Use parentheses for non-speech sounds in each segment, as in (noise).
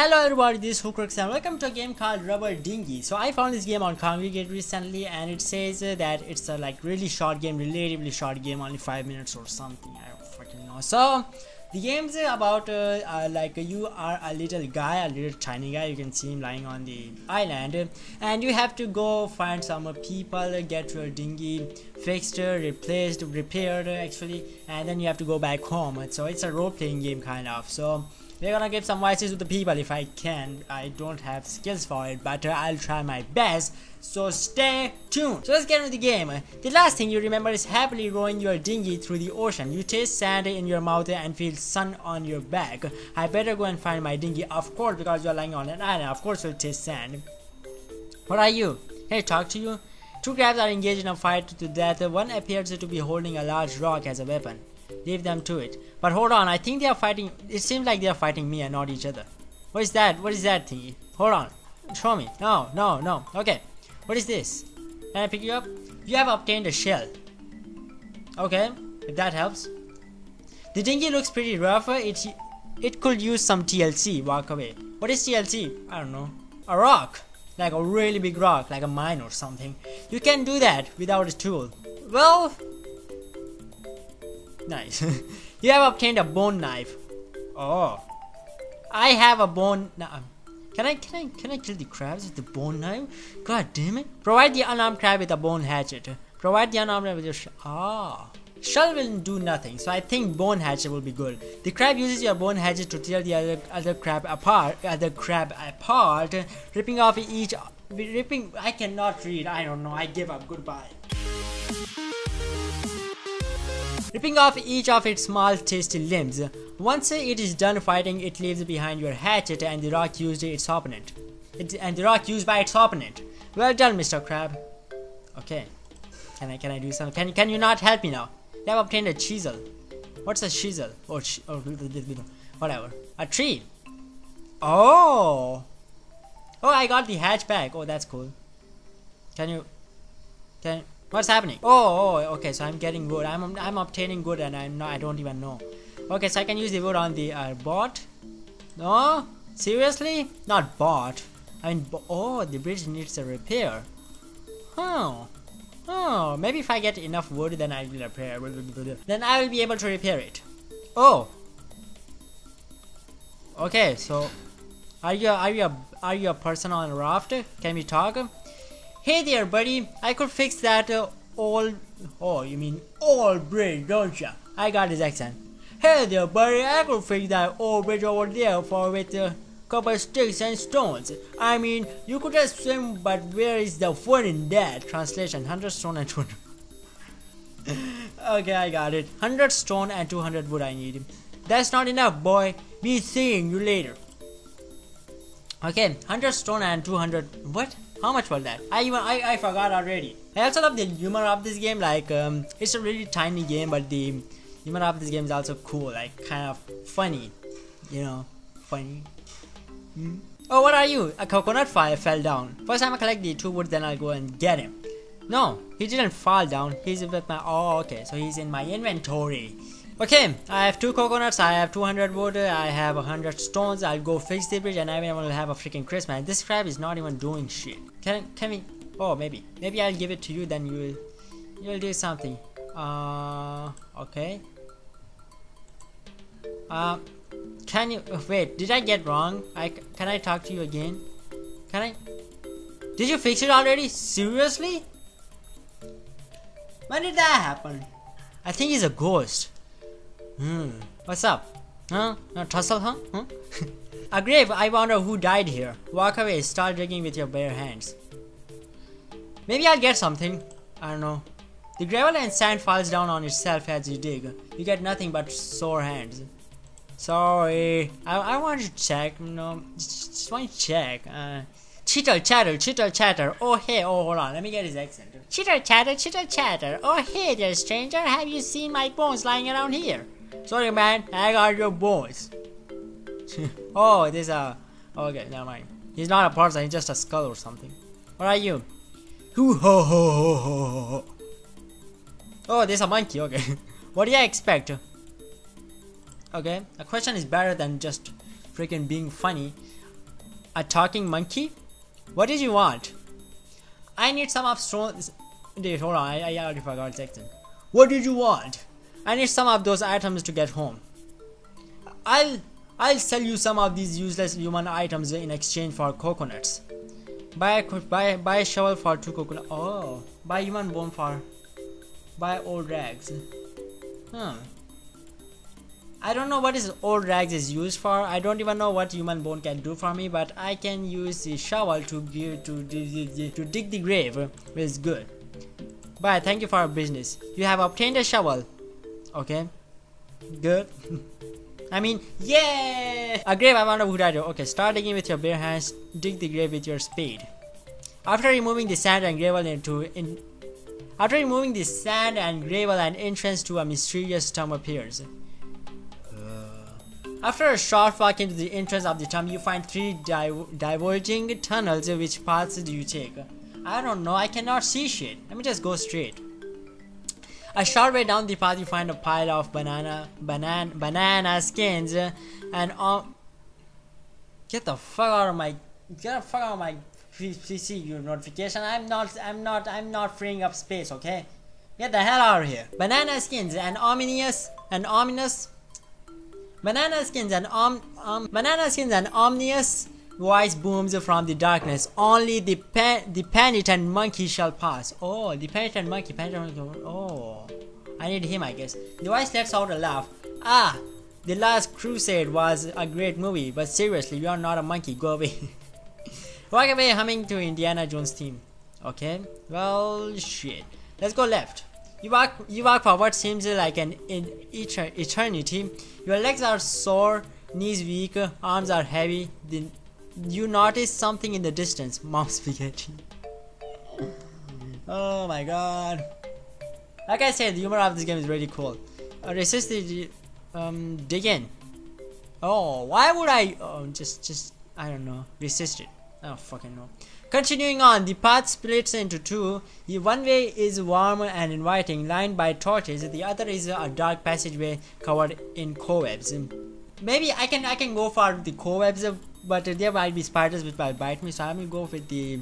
Hello everybody, this is Horcrux and welcome to a game called Rubber Dinghy. So I found this game on Kongregate recently and it says uh, that it's a like really short game, relatively short game, only 5 minutes or something, I don't fucking know. So the game's about uh, uh, like you are a little guy, a little tiny guy, you can see him lying on the island and you have to go find some people, get your dinghy fixed, replaced, repaired actually and then you have to go back home. So it's a role playing game kind of. So we're gonna give some voices to the people if I can. I don't have skills for it, but uh, I'll try my best. So stay tuned. So let's get into the game. The last thing you remember is happily rowing your dinghy through the ocean. You taste sand in your mouth and feel sun on your back. I better go and find my dinghy, of course, because you're lying on an island. Of course, you'll taste sand. What are you? Hey, talk to you? Two crabs are engaged in a fight to death. One appears to be holding a large rock as a weapon leave them to it. But hold on, I think they are fighting. It seems like they are fighting me and not each other. What is that? What is that thingy? Hold on. Show me. No, no, no. Okay. What is this? Can I pick you up? You have obtained a shell. Okay, if that helps. The dinghy looks pretty rough. It, it could use some TLC. Walk away. What is TLC? I don't know. A rock. Like a really big rock, like a mine or something. You can do that without a tool. Well, Nice. (laughs) you have obtained a bone knife. Oh. I have a bone knife. Can I can I can I kill the crabs with the bone knife? God damn it! Provide the unarmed crab with a bone hatchet. Provide the unarmed crab with your sh ah. Shell will do nothing, so I think bone hatchet will be good. The crab uses your bone hatchet to tear the other other crab apart, other crab apart, ripping off each, ripping. I cannot read. I don't know. I give up. Goodbye. Ripping off each of its small tasty limbs. Once it is done fighting, it leaves behind your hatchet and the rock used its opponent. It, and the rock used by its opponent. Well done, Mr. Crab. Okay. Can I can I do something? Can can you not help me now? They have obtained a chisel. What's a chisel? Or, or whatever. A tree. Oh. Oh, I got the hatch back. Oh, that's cool. Can you? Can What's happening? Oh, oh, okay. So I'm getting wood. I'm I'm obtaining wood, and I'm not. I don't even know. Okay, so I can use the wood on the uh, bot. No, seriously, not bot. I mean, oh, the bridge needs a repair. Oh, oh. Maybe if I get enough wood, then I will repair. Then I will be able to repair it. Oh. Okay, so are you are you a, are you a person on a raft? Can we talk? Hey there, buddy. I could fix that uh, old... Oh, you mean old bridge, don't ya? I got his accent. Hey there, buddy. I could fix that old bridge over there for with a couple sticks and stones. I mean, you could just swim, but where is the fun in that? Translation, 100 stone and 200... (laughs) okay, I got it. 100 stone and 200 wood I need. That's not enough, boy. Be seeing you later. Okay, 100 stone and 200... What? How much was that? I even I, I forgot already. I also love the humor of this game. Like um, it's a really tiny game, but the humor of this game is also cool. Like kind of funny, you know, funny. Hmm? Oh, what are you? A coconut fire fell down. First time I collect the two wood, then I'll go and get him. No, he didn't fall down. He's with my. Oh, okay. So he's in my inventory. Okay, I have two coconuts, I have 200 wood, I have 100 stones, I'll go fix the bridge and I will have a freaking Christmas. This crab is not even doing shit. Can, can we, oh maybe, maybe I'll give it to you then you will, you will do something. Uh, okay. Uh, can you, oh, wait, did I get wrong? I, can I talk to you again? Can I? Did you fix it already? Seriously? When did that happen? I think he's a ghost. Hmm. What's up? Huh? No tussle, huh? huh? (laughs) a grave, I wonder who died here. Walk away, start digging with your bare hands. Maybe I'll get something. I don't know. The gravel and sand falls down on itself as you dig. You get nothing but sore hands. Sorry. I, I want to check. No, just, just want to check. Uh, chitter chatter, chitter chatter. Oh hey, oh hold on, let me get his accent. Chitter chatter, chitter chatter. Oh hey there, stranger. Have you seen my bones lying around here? Sorry, man. I got your boys. (laughs) oh, this a. Uh, okay, never mind. He's not a person. He's just a skull or something. What are you? Hoo ho ho ho. Oh, there's a monkey. Okay. (laughs) what do you expect? Okay, a question is better than just freaking being funny. A talking monkey? What did you want? I need some of stones. Wait, hold on. I, I already forgot section. What did you want? I need some of those items to get home. I'll I'll sell you some of these useless human items in exchange for coconuts. Buy a, buy buy a shovel for two coconut. Oh, buy human bone for buy old rags. Hmm. I don't know what is old rags is used for. I don't even know what human bone can do for me, but I can use the shovel to give to to dig the grave, It's good. Bye. Thank you for your business. You have obtained a shovel. Okay. Good. (laughs) I mean, yeah! A grave, I want a wood. Okay, start digging with your bare hands. Dig the grave with your spade. After removing the sand and gravel into in, after removing the sand and gravel, an entrance to a mysterious tomb appears. Uh. After a short walk into the entrance of the tomb, you find three di diverging tunnels. Which paths do you take? I don't know. I cannot see shit. Let me just go straight. A short way down the path, you find a pile of banana, banana, banana skins, and um. Get the fuck out of my, get the fuck out of my PC your notification. I'm not, I'm not, I'm not freeing up space. Okay, get the hell out of here. Banana skins and ominous, and ominous Banana skins and om, um, banana skins and ominous voice booms from the darkness. Only the pen, the penitent monkey shall pass. Oh, the penitent monkey, penitent monkey. Oh, I need him, I guess. The voice lets out a laugh. Ah, the Last Crusade was a great movie, but seriously, you are not a monkey. Go away. (laughs) Walk away, humming to Indiana Jones theme. Okay, well, shit. Let's go left. You walk, you walk for what seems like an in eternity. Your legs are sore, knees weak, arms are heavy. Then you notice something in the distance. Mom spaghetti. oh my god. Like I said, the humor of this game is really cool. Uh, resist the um, dig in. Oh, why would I? Oh, just, just I don't know. Resist it. Don't fucking no. Continuing on, the path splits into two. The One way is warm and inviting, lined by torches. The other is a dark passageway covered in cobwebs. Maybe I can I can go for the cobwebs, but there might be spiders which might bite me. So I'm gonna go with the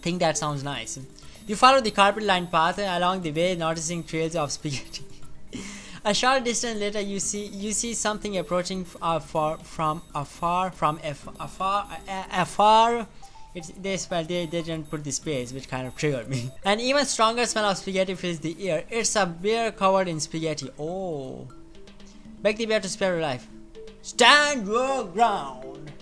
thing that sounds nice. You follow the carpet-lined path along the way, noticing trails of spaghetti. (laughs) a short distance later, you see you see something approaching uh, from afar, from afar, afar it's, they smell, they, they didn't put the space, which kind of triggered me. (laughs) An even stronger smell of spaghetti fills the air. It's a bear covered in spaghetti. Oh. Beg the bear to spare your life. Stand your ground.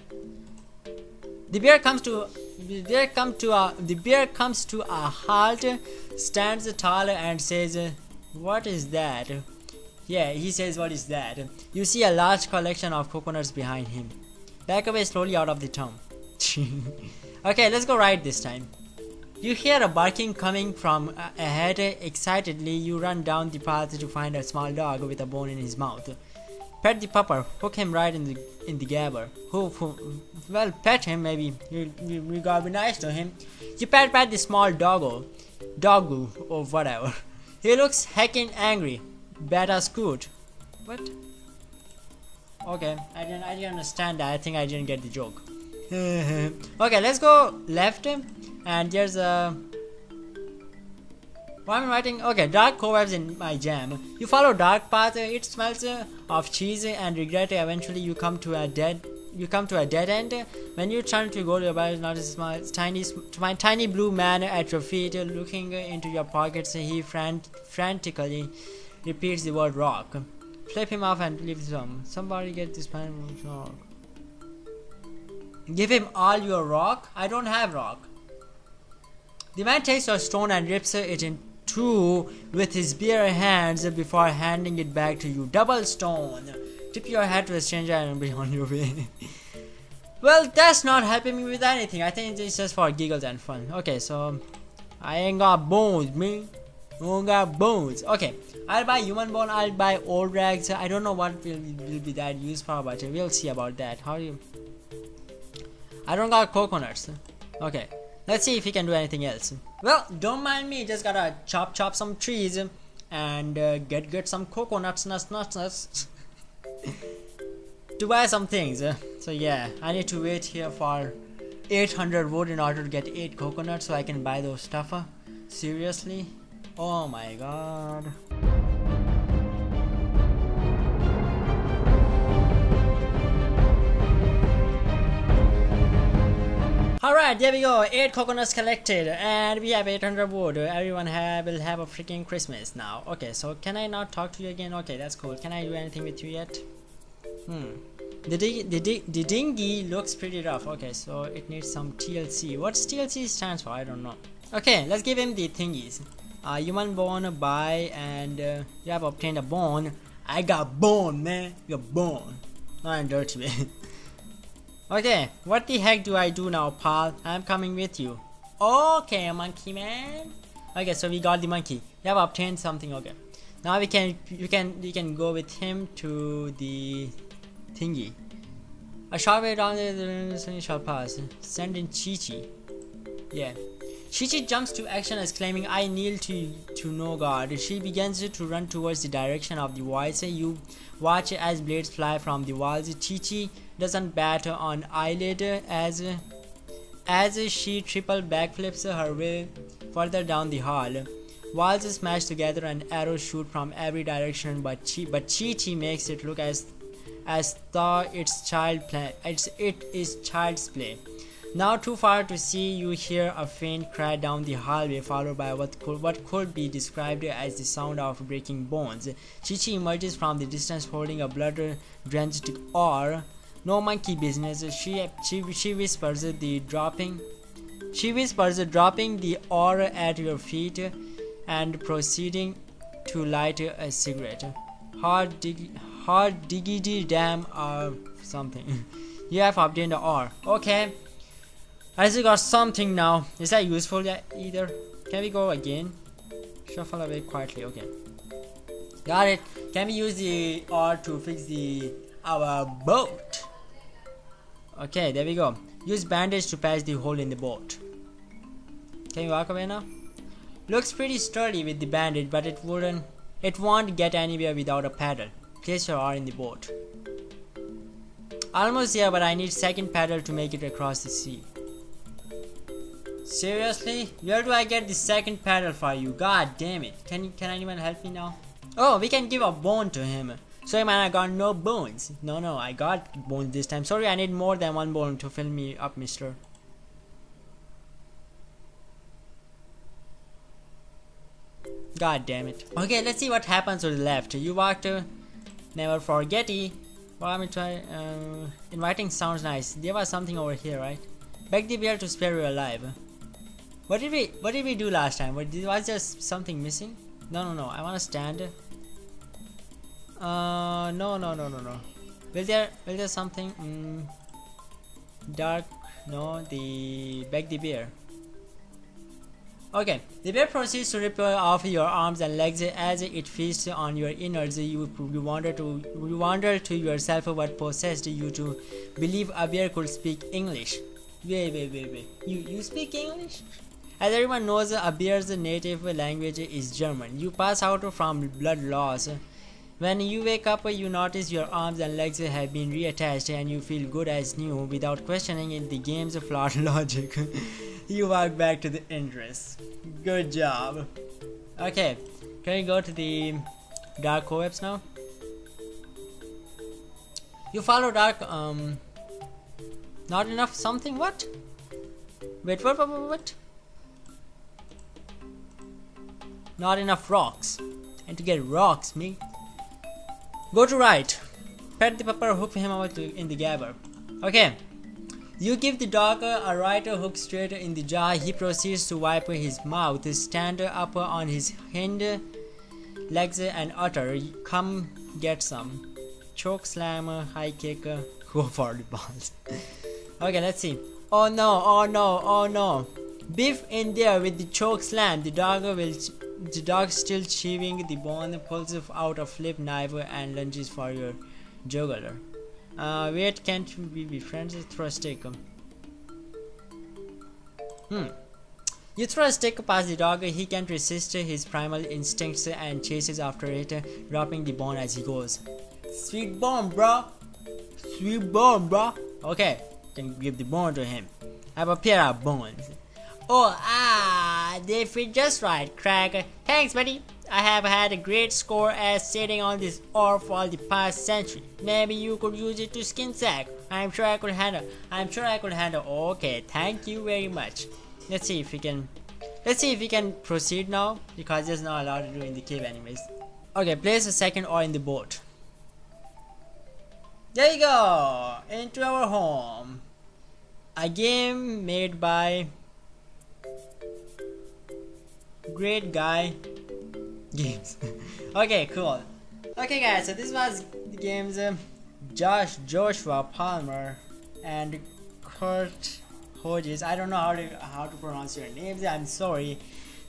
The bear comes to the bear comes to a the bear comes to a halt, stands tall and says, "What is that?" Yeah, he says, "What is that?" You see a large collection of coconuts behind him. Back away slowly out of the tomb. (laughs) Okay, let's go right this time. You hear a barking coming from ahead. Excitedly, you run down the path to find a small dog with a bone in his mouth. Pet the pupper, hook him right in the in the gabber. Who, who well, pet him maybe. You, you, you gotta be nice to him. You pet pet the small doggo, doggo or whatever. He looks heckin' angry. Beta scoot. What? Okay, I didn't I didn't understand that. I think I didn't get the joke. (laughs) okay, let's go left and there's a what am I writing? Okay, dark cobwebs in my jam. You follow dark path, it smells uh, of cheese and regret. Eventually, you come to a dead. You come to a dead end. When you turn to go to your bed, notice my tiny, my tiny blue man at your feet, uh, looking into your pockets. He frant frantically repeats the word rock. Flip him off and leave some. Somebody get this man rock. Give him all your rock. I don't have rock. The man takes a stone and rips it in two with his bare hands before handing it back to you. Double stone. Tip your hat to a stranger and be on your way. (laughs) well, that's not helping me with anything. I think it's just for giggles and fun. Okay, so I ain't got bones. I ain't got bones. Okay, I'll buy human bone. I'll buy old rags. I don't know what will, will be that used for, but we'll see about that. How do you? I don't got coconuts. Okay, let's see if he can do anything else. Well, don't mind me, just gotta chop chop some trees and uh, get get some coconuts, nuts, nuts, nuts. (laughs) to buy some things. So yeah, I need to wait here for 800 wood in order to get 8 coconuts so I can buy those stuff. Uh. Seriously? Oh my god. Alright, there we go. 8 coconuts collected and we have 800 wood. Everyone have, will have a freaking Christmas now. Okay, so can I not talk to you again? Okay, that's cool. Can I do anything with you yet? Hmm. The, the, the, the dinghy looks pretty rough. Okay, so it needs some TLC. What's TLC stands for? I don't know. Okay, let's give him the thingies. Uh, human bone, buy, and uh, you have obtained a bone. I got bone, man. You got bone. Not dirty way. Okay, what the heck do I do now, pal? I'm coming with you. Okay, monkey man. Okay, so we got the monkey. We have obtained something. Okay, now we can you can you can go with him to the thingy. A short way down the shall pass. Send in Chi-Chi. Yeah. Chi-Chi jumps to action exclaiming, I kneel to to no god. She begins to run towards the direction of the voice. You watch as blades fly from the walls. Chi-Chi doesn't bat on eyelid as as she triple backflips her way further down the hall. Walls smash together and arrows shoot from every direction, but Chi but Chi Chi makes it look as as though it's child play. It's it is child's play. Now too far to see, you hear a faint cry down the hallway, followed by what could, what could be described as the sound of breaking bones. Chichi emerges from the distance holding a blood-drenched oar no monkey business. She she she whispers the dropping. She whispers dropping the oar at your feet and proceeding to light a cigarette. Hard dig hard damn or something. (laughs) you have obtained the oar. Okay. I still got something now. Is that useful yet either? Can we go again? Shuffle away quietly. Okay. Got it. Can we use the oar to fix the our boat? Okay, there we go. Use bandage to patch the hole in the boat. Can you walk away now? Looks pretty sturdy with the bandage, but it wouldn't it won't get anywhere without a paddle. Place your R in the boat. Almost here, but I need second paddle to make it across the sea. Seriously? Where do I get the second paddle for you? God damn it. Can can anyone help me now? Oh, we can give a bone to him. Sorry man, I got no bones. No, no, I got bones this time. Sorry, I need more than one bone to fill me up, mister. God damn it. Okay, let's see what happens to the left. You walked to never forget it. Well, I'm try. Uh, inviting sounds nice. There was something over here, right? Beg the bear to spare you alive. What did we What did we do last time? Was there something missing? No, no, no. I want to stand. Uh, no, no, no, no, no. Will there, will there something? Mm, dark? No, the beg the bear. Okay, the bear proceeds to rip off your arms and legs as it feasts on your innards. You, you wonder to you wonder to yourself what possessed you to believe a bear could speak English. Wait, wait, wait, wait. You you speak English? As everyone knows, Abir's native language is German. You pass out from blood loss when you wake up, you notice your arms and legs have been reattached and you feel good as new without questioning in the game's flawed (laughs) logic. you walk back to the entrance. Good job. Okay, can we go to the dark co-ops now? You follow dark, um, not enough something, what? Wait, what, what, what? Not enough rocks. And to get rocks, me. Go to right. Pet the pupper, hook him out in the gabber. Okay. You give the dog a right hook straight in the jaw. He proceeds to wipe his mouth, stand up on his hind legs and utter, Come get some. Choke slam, high kick, (laughs) go for the balls. (laughs) okay, let's see. Oh no, oh no, oh no. Beef in there with the choke slam. The dog will the dog still chewing the bone pulls out a flip knife and lunges for your jugular. Uh, wait, can't we be friends? A stick. Hmm. You throw a stick past the dog, he can't resist his primal instincts and chases after it, dropping the bone as he goes. Sweet bone, bro! sweet bone, bro. Okay, can give the bone to him. I have a pair of bones. Oh, ah, they fit just right, Cracker. Thanks, buddy. I have had a great score as sitting on this oar for the past century. Maybe you could use it to skin sack. I'm sure I could handle. I'm sure I could handle. Okay, thank you very much. Let's see if we can. Let's see if we can proceed now because there's not a lot to do in the cave anyways. Okay, place a second oar in the boat. There you go! Into our home. A game made by Great Guy Games. (laughs) okay, cool. Okay guys, so this was the games um, Josh Joshua Palmer and Kurt Hodges. I don't know how to how to pronounce your names. I'm sorry,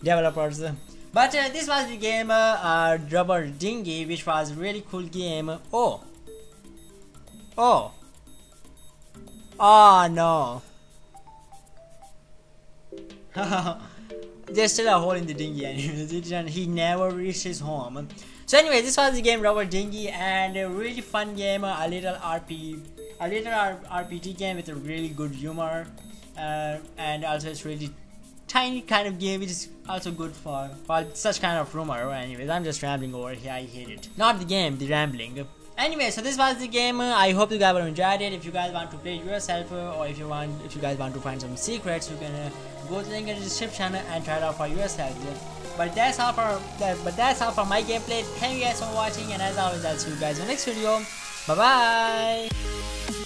developers. But uh, this was the game uh, uh, Rubber Dinghy, which was really cool game. Oh, oh, oh no. (laughs) (laughs) There's still a hole in the dinghy and (laughs) he never reached his home. So anyway, this was the game Rubber Dinghy and a really fun game, a little RP, a little RPG game with a really good humor, uh, and also it's really tiny kind of game which is also good for, for such kind of rumor. Anyways, I'm just rambling over here. I hate it. Not the game, the rambling. Anyway, so this was the game. I hope you guys enjoyed it. If you guys want to play yourself, or if you want, if you guys want to find some secrets, you can uh, go to the link in the description and try it out for yourself. But that's all for that. But that's all for my gameplay. Thank you guys for watching, and as always, I'll see you guys in the next video. Bye bye.